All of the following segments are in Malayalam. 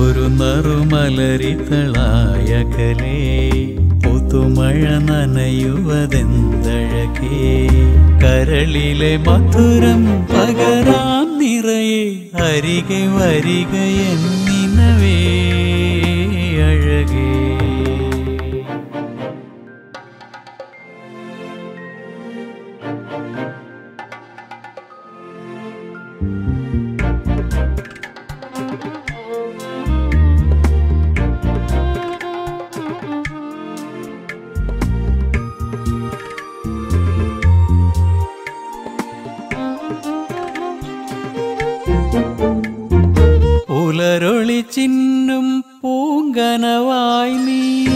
ഒരു നറുമലരിതളായ കലേ പുതുമഴ നനയുവതെന്തഴകേ? കരളിലെ മധുരം പകരാം നിറയെ അരികെ വരിക എന്നിനവേ അഴകേ. ഉലരൊളി ചിന്നും പൂങ്കനവായി നീ.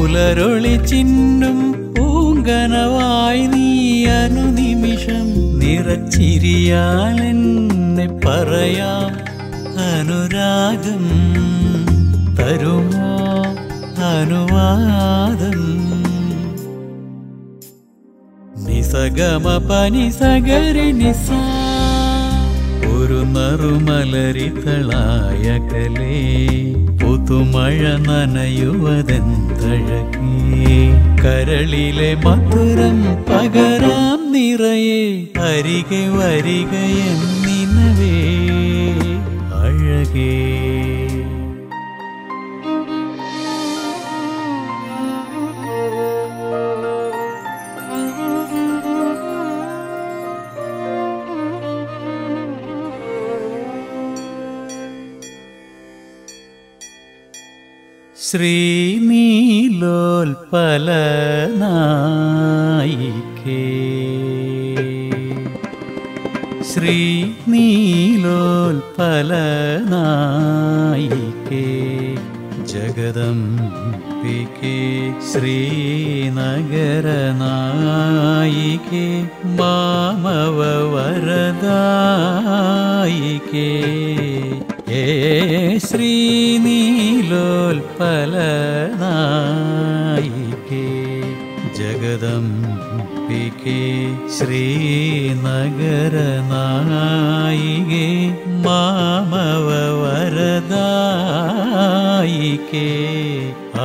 ഉലരൊളി ചിന്നും പൂങ്കനവായി നീ. അനുനിമിഷം നിറച്ചിരിയാലെന്നെ പറയാം അനുരാഗം തരുമോ? അനുവാദം നിസഗമ പനി സഗരി ഒരു നറുമലരിതളായ കലേ പുതുമഴ നനയുവതെന്തഴകേ. കരളിലെ മധുരം പകരാം നിറയെ അരികെ വരികയെന്നിനവേ. അഴകേ. ശ്രീനീലോൽപല നായികേ. ശ്രീനീലോൽപല നായികേ. ജഗദംബികേ ശ്രീനഗര നായികേ. മാമവ വരദായിക്കേ ഏ ശ്രീനീലോൽപല നായികേ ജഗദംബികേ ശ്രീനഗര നായികേ മാമവ വരദായിക്കേ. ആ